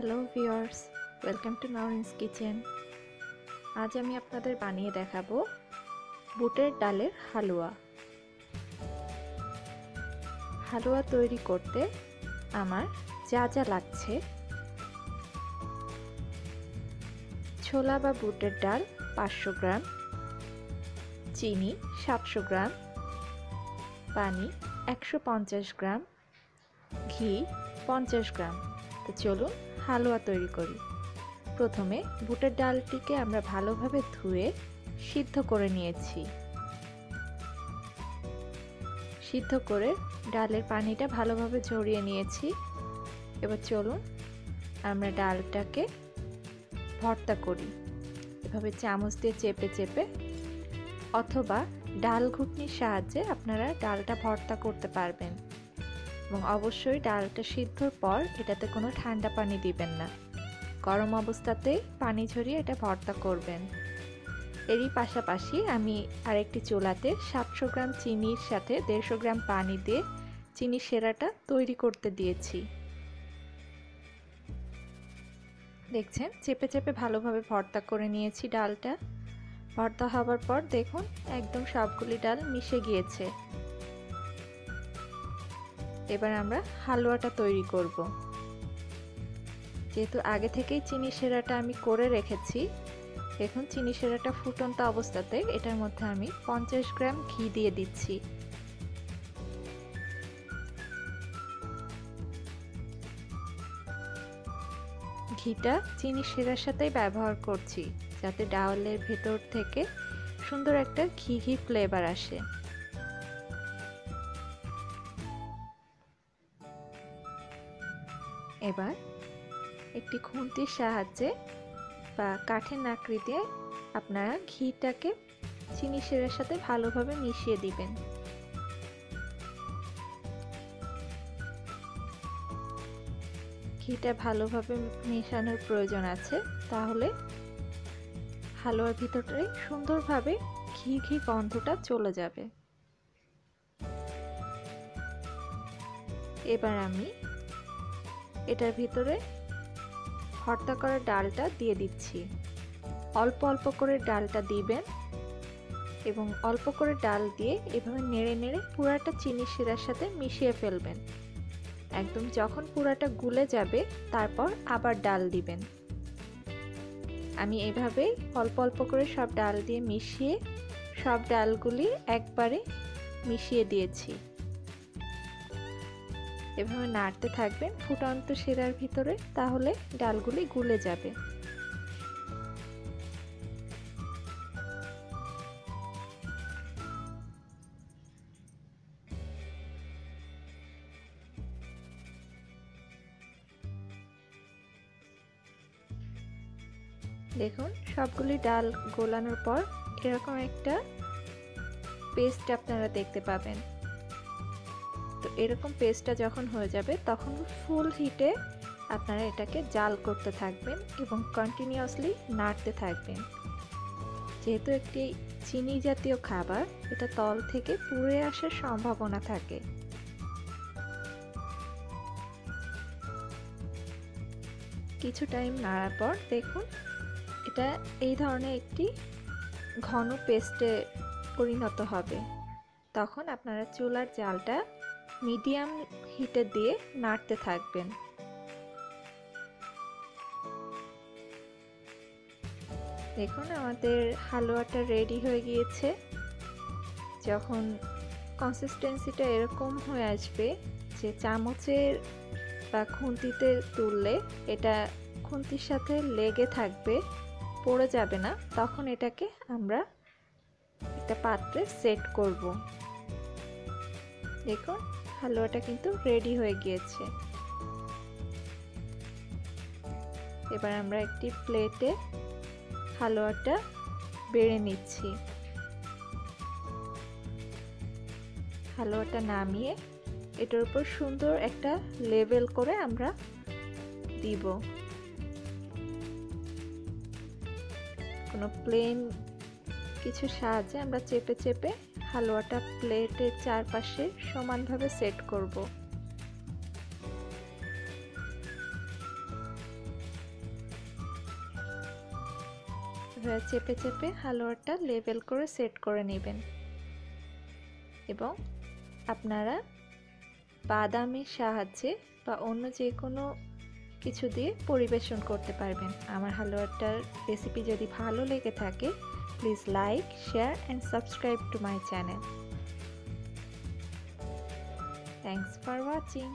Hello viewers welcome to Naurin's kitchen. আজ আমি আপনাদের বানিয়ে দেখাবো বুটের ডালের হালুয়া। হালুয়া তৈরি করতে আমার যা যা লাগছে। ছোলা বা বুটের ডাল পাঁচশো গ্রাম, চিনি সাতশো গ্রাম, পানি একশো পঞ্চাশ গ্রাম, ঘি পঞ্চাশ গ্রাম। তো চলুন হালুয়া তৈরি করি। প্রথমে বুটের ডালটিকে আমরা ভালোভাবে ধুয়ে সিদ্ধ করে নিয়েছি। সিদ্ধ করে ডালের পানিটা ভালোভাবে ঝরিয়ে নিয়েছি। এবার চলুন আমরা ডালটাকে ভর্তা করি। এভাবে চামচ দিয়ে চেপে চেপে অথবা ডাল ঘুটনির সাহায্যে আপনারা ডালটা ভর্তা করতে পারবেন। এবং অবশ্যই ডালটা সিদ্ধর পর এটাতে কোনো ঠান্ডা পানি দিবেন না। গরম অবস্থাতেই পানি ঝরিয়ে এটা ভর্তা করবেন। এরই পাশাপাশি আমি আরেকটি চুলাতে সাতশো গ্রাম চিনির সাথে দেড়শো গ্রাম পানি দিয়ে চিনি সেরাটা তৈরি করতে দিয়েছি। দেখছেন? চেপে চেপে ভালোভাবে ভর্তা করে নিয়েছি ডালটা। ভর্তা হবার পর দেখুন, একদম সবগুলি ডাল মিশে গিয়েছে। এবার আমরা হালুয়াটা তৈরি করব। যেহেতু আগে থেকেই চিনি সেরাটা আমি করে রেখেছি, এখন চিনি সেরাটা ফুটন্ত অবস্থাতে এটার মধ্যে আমি পঞ্চাশ গ্রাম ঘি দিয়ে দিচ্ছি। ঘিটা চিনি সেরার সাথেই ব্যবহার করছি, যাতে ডাউলের ভেতর থেকে সুন্দর একটা ঘি ঘি ফ্লেভার আসে। এবার একটি খুন্তির সাহায্যে বা কাঠের নাকড়ি দিয়ে আপনারা ঘিটাকে চিনি সেরার সাথে ভালোভাবে মিশিয়ে দিবেন। ঘিটা ভালোভাবে মেশানোর প্রয়োজন আছে, তাহলে হালুয়ার ভিতরটাই সুন্দরভাবে ঘি ঘি গন্ধটা চলে যাবে। এবার আমি এটার ভিতরে ভর্তা করা ডালটা দিয়ে দিচ্ছি। অল্প অল্প করে ডালটা দিবেন এবং অল্প করে ডাল দিয়ে এভাবে নেড়ে নেড়ে পুরাটা চিনি শিরার সাথে মিশিয়ে ফেলবেন। একদম যখন পুরাটা গুলে যাবে, তারপর আবার ডাল দিবেন। আমি এভাবে অল্প অল্প করে সব ডাল দিয়ে মিশিয়ে সব ডালগুলি একবারে মিশিয়ে দিয়েছি। এভাবে নাড়তে থাকবেন ফুটন্ত শিরার ভিতরে, তাহলে ডালগুলি গুলে যাবে। দেখুন, সবগুলি ডাল গোলানোর পর এরকম একটা পেস্ট আপনারা দেখতে পাবেন। এরকম পেস্টটা যখন হয়ে যাবে, তখন ফুল হিটে আপনারা এটাকে জাল করতে থাকবেন এবং কন্টিনিউয়াসলি নাড়তে থাকবেন। যেহেতু একটি চিনি জাতীয় খাবার, এটা তল থেকে পুড়ে আসার সম্ভাবনা থাকে। কিছু টাইম নাড়ার পর দেখুন, এটা এই ধরনের একটি ঘন পেস্টে পরিণত হবে। তখন আপনারা চুলার জালটা মিডিয়াম হিটে দিয়ে নাড়তে থাকবেন। দেখুন, আমাদের হালুয়াটা রেডি হয়ে গিয়েছে। যখন কনসিস্টেন্সিটা এরকম হয়ে আসবে যে চামচের বা খুন্তিতে তুললে এটা খুন্তির সাথে লেগে থাকবে, পড়ে যাবে না, তখন এটাকে আমরা একটা পাত্রে সেট করব। দেখুন হালুয়াটা কিন্তু রেডি হয়ে গিয়েছে। এবার আমরা একটি প্লেটে হালুয়াটা বেড়ে নিচ্ছি। হালুয়াটা নামিয়ে এটার উপর সুন্দর একটা লেবেল করে আমরা দিব। কোনো প্লেন কিছু সাহায্যে আমরা চেপে চেপে হালুয়াটা প্লেটের চারপাশে সমানভাবে সেট করব। চেপে চেপে হালুয়াটা লেভেল করে সেট করে নেবেন। এবং আপনারা বাদামের সাহায্যে বা অন্য যে কোনো কিছু দিয়ে পরিবেশন করতে পারবেন। আমার হালুয়াটার রেসিপি যদি ভালো লেগে থাকে please like share and subscribe to my channel thanks for watching